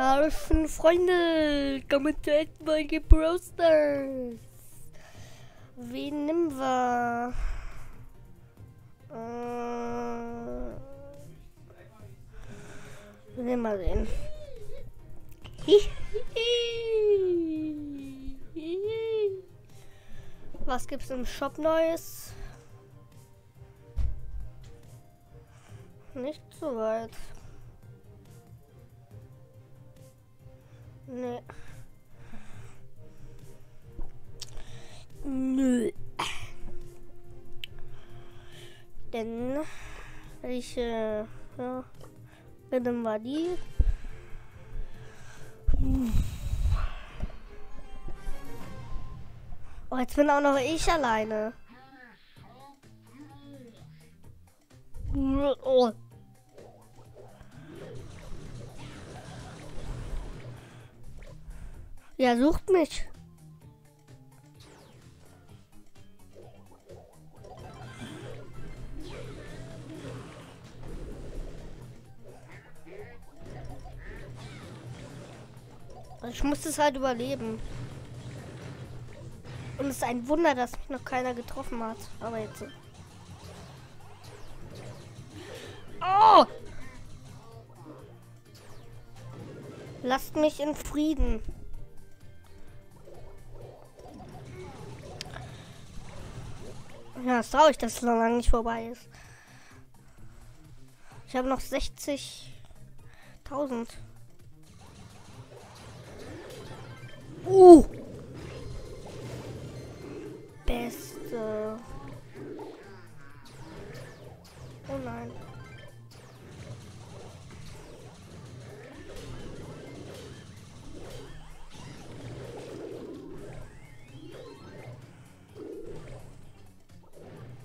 Hallo Freunde, kommen zu Brawl Stars. Wen nehmen wir? Äh, wir nehmen mal den. Was gibt's im Shop Neues? Nicht so weit. Nee. Nö. Denn ich, äh, ja, dann war die. Oh, jetzt bin auch noch ich alleine. Oh. Ja, sucht mich. Ich muss es halt überleben. Und es ist ein Wunder, dass mich noch keiner getroffen hat. Aber jetzt. Oh! Lasst mich in Frieden. Ja, es traurig, dass es noch lange nicht vorbei ist. Ich habe noch 60.000. Uh! Beste.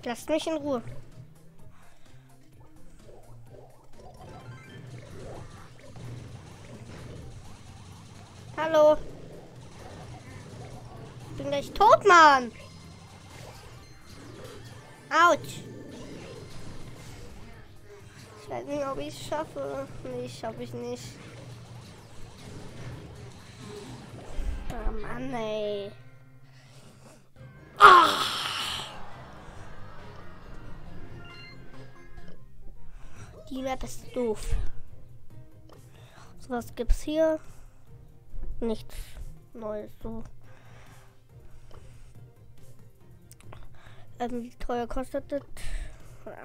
Lasst mich in Ruhe. Hallo. Ich bin gleich tot, Mann. Autsch. Ich weiß nicht, ob ich es schaffe. Nee, schaffe ich nicht. Oh Mann, ey. Die Map ist doof. So was gibt's hier? Nichts Neues so. Ähm, wie teuer kostet das? Ja.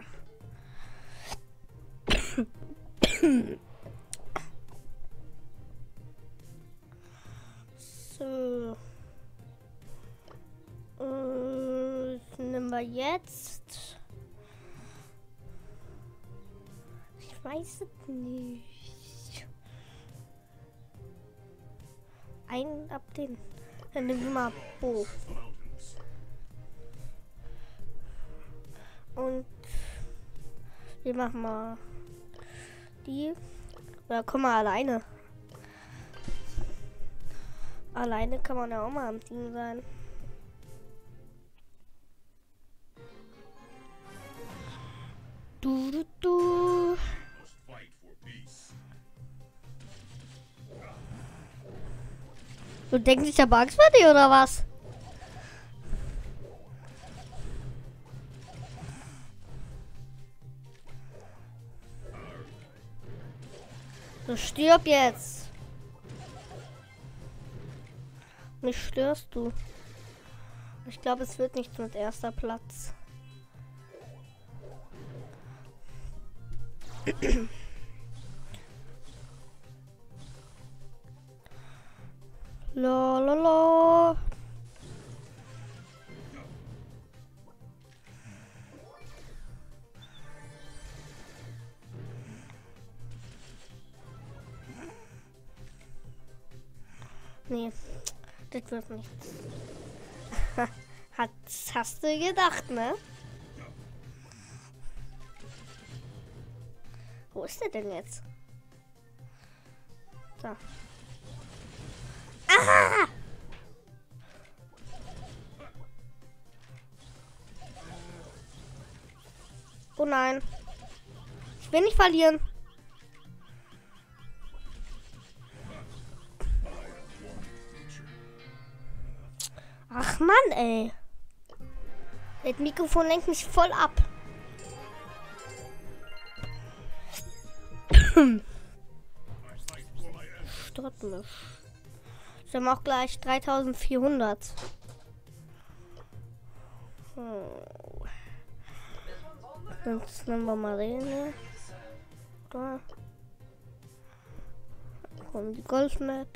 so. Äh, nehmen wir jetzt. Weiß es nicht. Ein ab den. Dann nehmen wir mal Bo. Und wir machen mal die. Oder komm mal alleine. Alleine kann man ja auch mal am Team sein. Du, du, du. Du denkst, ich habe Angst vor dir oder was? Du stirb jetzt. Mich störst du. Ich glaube, es wird nichts mit erster Platz. la la la. Nee, das wird nichts. Hast du gedacht, ne? Wo ist der denn jetzt? So. Ich will nicht verlieren. Ach Mann, ey. Das Mikrofon lenkt mich voll ab. Stört mich. Haben auch gleich 3400. Jetzt nehmen wir mal den. Da. Kommt die Golfmap.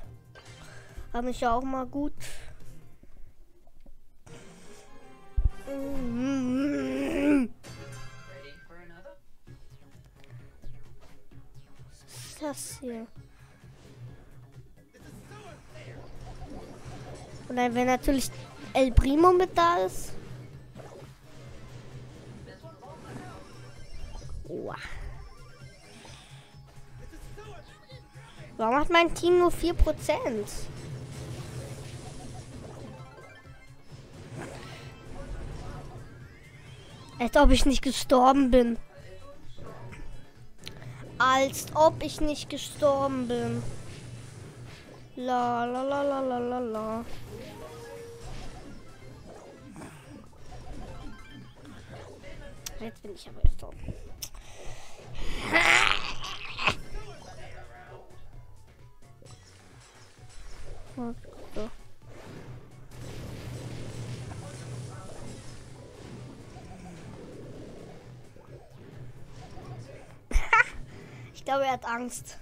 Habe ich ja auch mal gut. Was ist das hier? Und dann, wenn natürlich El Primo mit da ist. Wow. Warum hat mein Team nur 4%? Als ob ich nicht gestorben bin. Als ob ich nicht gestorben bin. La la la la la la la. Jetzt bin ich aber gestorben. So. ich glaube, er hat Angst.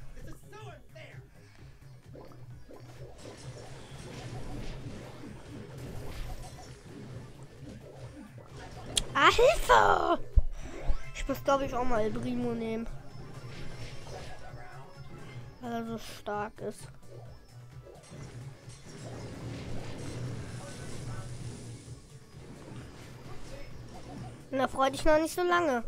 Ah, Hilfe! Ich muss, glaube ich, auch mal El Primo nehmen. Weil er so stark ist. Na, freu dich noch nicht so lange.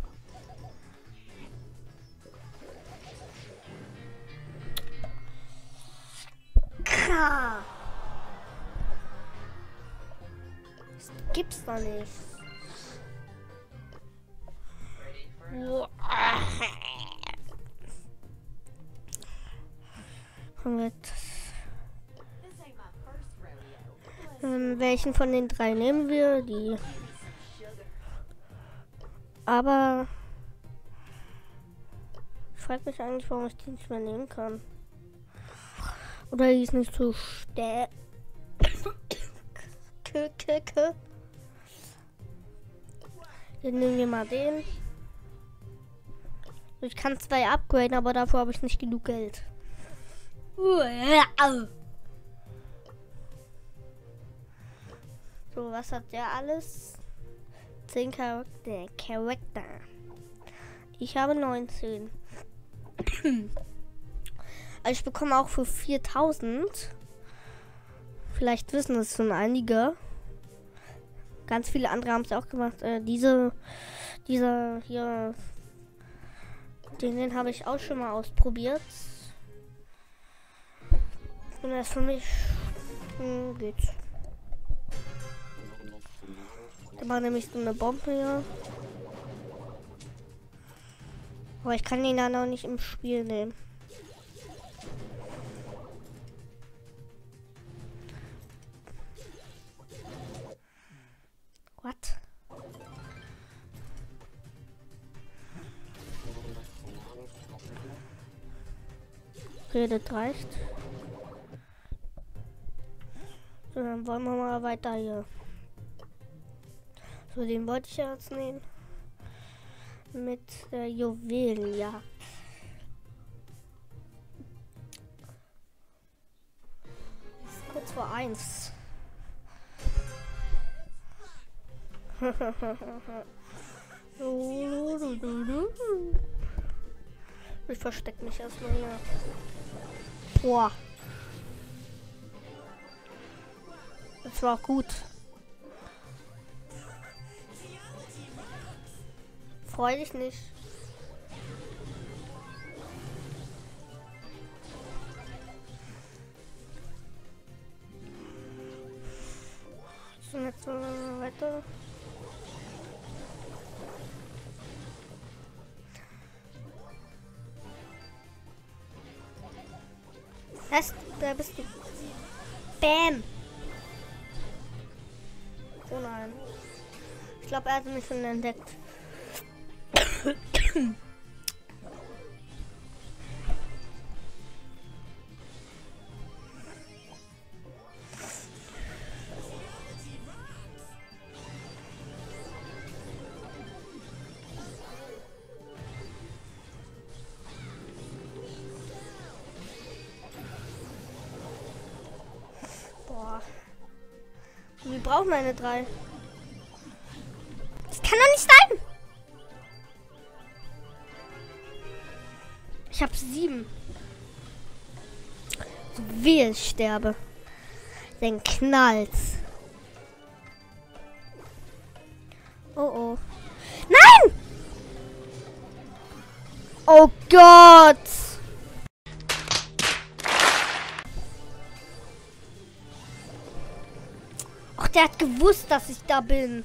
Das gibt's doch nicht. Mit ähm, welchen von den drei nehmen wir? Die aber ich frage mich eigentlich, warum ich die nicht mehr nehmen kann. Oder die ist nicht so stark. Dann nehmen wir mal den. Ich kann zwei upgraden, aber dafür habe ich nicht genug Geld. So, was hat der alles? 10 Charakter. Charakter. Ich habe 19. also ich bekomme auch für 4000. Vielleicht wissen es schon einige. Ganz viele andere haben es auch gemacht. Äh, diese, dieser hier, den, den habe ich auch schon mal ausprobiert. Und das für mich hm, geht's. Der macht nämlich so eine Bombe hier. Aber ich kann ihn dann auch nicht im Spiel nehmen. What? Redet reicht. So, dann wollen wir mal weiter hier. So, den wollte ich jetzt nehmen. Mit der Juwelenjagd. kurz vor eins. ich verstecke mich erstmal hier. Boah. Das war gut. Freu dich nicht. So, jetzt weiter. Das, da bist du. Bam. Oh nein. Ich glaube, er hat mich schon entdeckt. Wir brauchen meine drei. Das kann doch nicht Ich habe sieben. So wie ich sterbe. Dann knallt's. Oh oh. Nein! Oh Gott! der hat gewusst, dass ich da bin.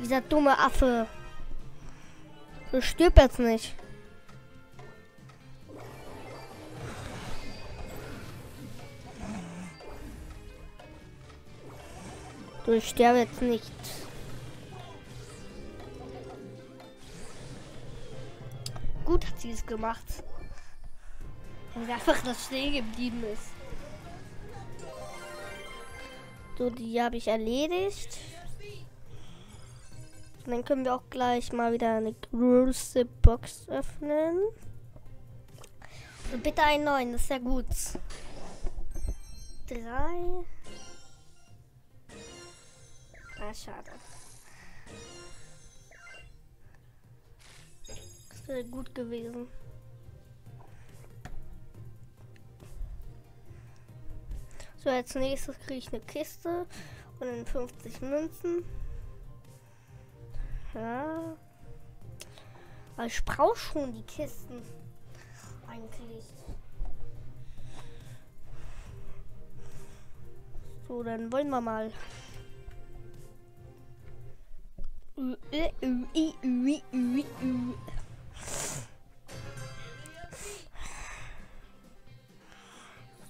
Dieser dumme Affe. Du stirb jetzt nicht. Du sterbe jetzt nicht. Gut hat sie es gemacht. Weil einfach das stehen geblieben ist. So, die habe ich erledigt. Und dann können wir auch gleich mal wieder eine große Box öffnen. So, bitte ein neuen, das ist ja gut. Drei. Ah, schade. Das wäre gut gewesen. So, als nächstes kriege ich eine Kiste und dann 50 Münzen. Ja. Aber ich brauche schon die Kisten. Eigentlich. So, dann wollen wir mal.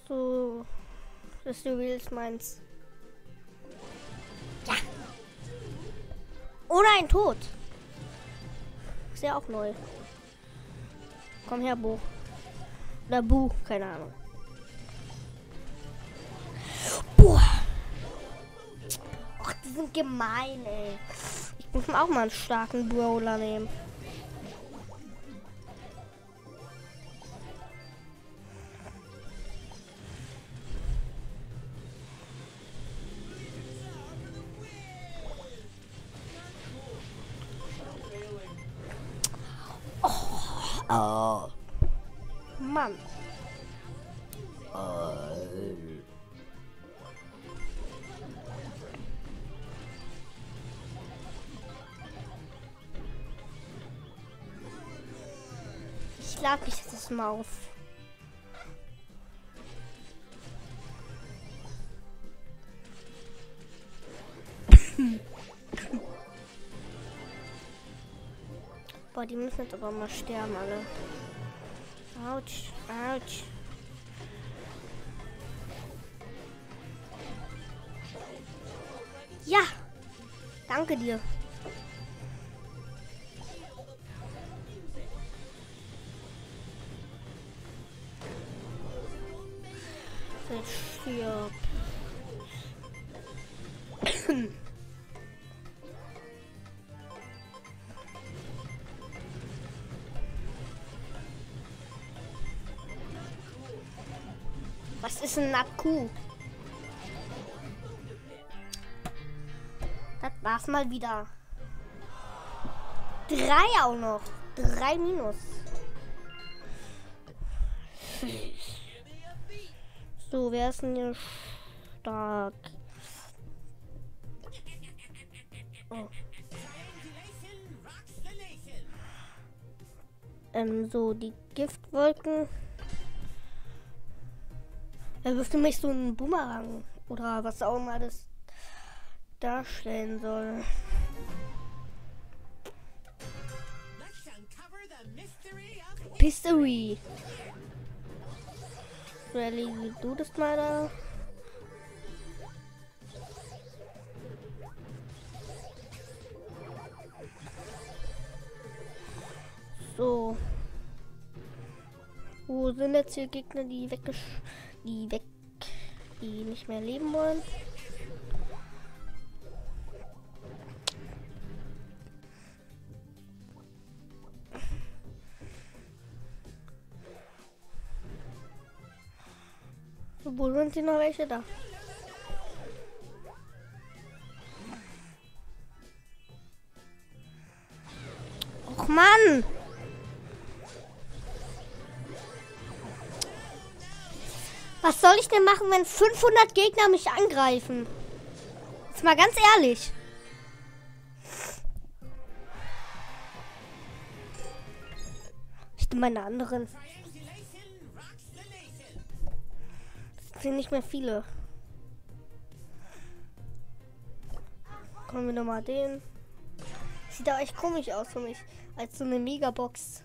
So dass du willst, meins. Oder ein Tod. Ist ja auch neu. Komm her, Bo. Oder Bu, keine Ahnung. Boah. Ach, die sind gemein, ey. Ich muss auch mal einen starken Brawler nehmen. Oh. Mann. Ich lade mich jetzt mal auf. Boah, die müssen jetzt aber mal sterben, alle. Autsch, autsch. Ja, danke dir. Ist ein Naku? Das war's mal wieder. Drei auch noch. Drei Minus. So, wer ist denn hier stark? Oh. Ähm, so, die Giftwolken. Er wirft nämlich so einen Boomerang oder was auch immer das darstellen soll. Mystery. Rally, du das mal da. So. Wo sind jetzt hier Gegner, die weggeschmissen die weg... die nicht mehr leben wollen? Wo sind die noch welche da? Och Mann! Was soll ich denn machen, wenn 500 Gegner mich angreifen? Jetzt mal ganz ehrlich. Ich nehme meine anderen. Das sind nicht mehr viele. Kommen wir nochmal den. Sieht aber echt komisch aus für mich. Als so eine Megabox.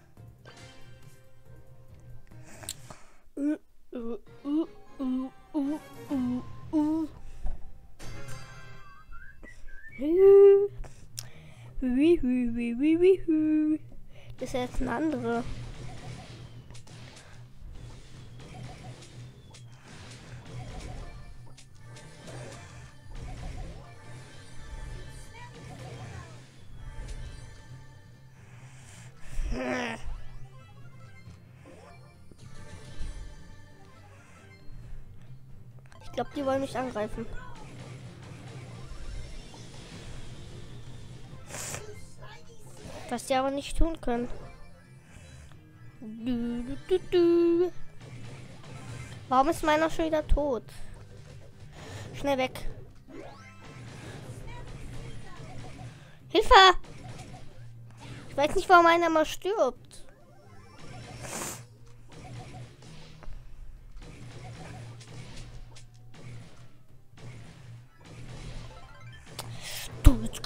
Uh, uh, uh, uh, uh, uh, uh. Das ist jetzt eine andere. Die wollen mich angreifen. Was die aber nicht tun können. Du, du, du, Warum ist meiner schon wieder tot? Schnell weg. Hilfe! Ich weiß nicht, warum einer mal stirbt.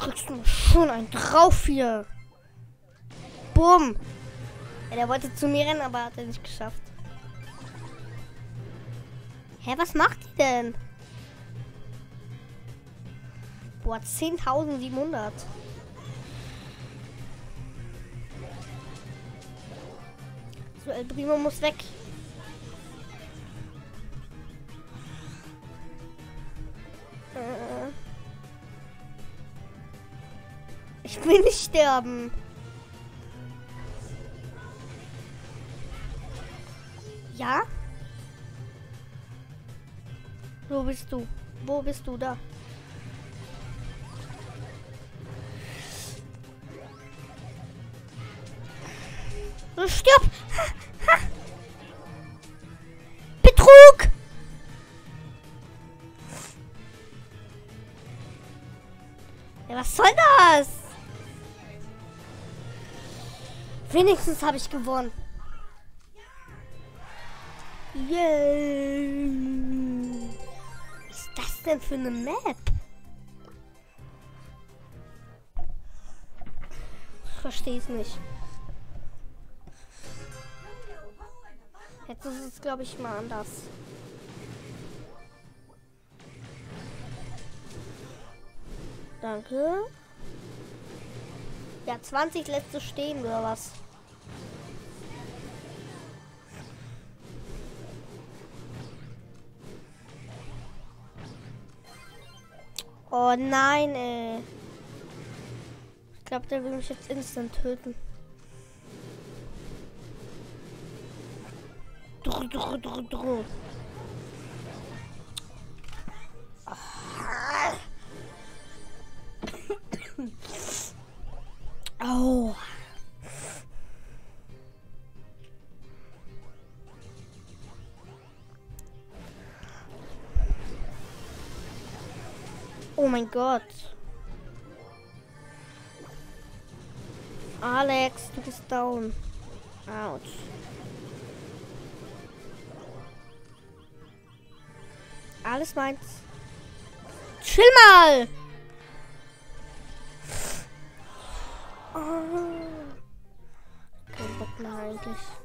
Kriegst du schon einen drauf hier. Bumm. Ja, der wollte zu mir rennen, aber hat er nicht geschafft. Hä, was macht die denn? Boah, 10.700. So, El Primo muss weg. Äh. Ich will nicht sterben. Ja? Wo bist du? Wo bist du da? Stirb! Wenigstens habe ich gewonnen. Yeah. Was ist das denn für eine Map? Ich verstehe es nicht. Jetzt ist es, glaube ich, mal anders. Danke. Ja, 20 lässt du stehen oder was? Oh nein, ey. Ich glaube, der will mich jetzt instant töten. Drr, drr, drr, drr. Oh mein Gott. Alex, du bist down. Autsch. Alles meins. Chill mal! Oh. Kein Bock mehr eigentlich.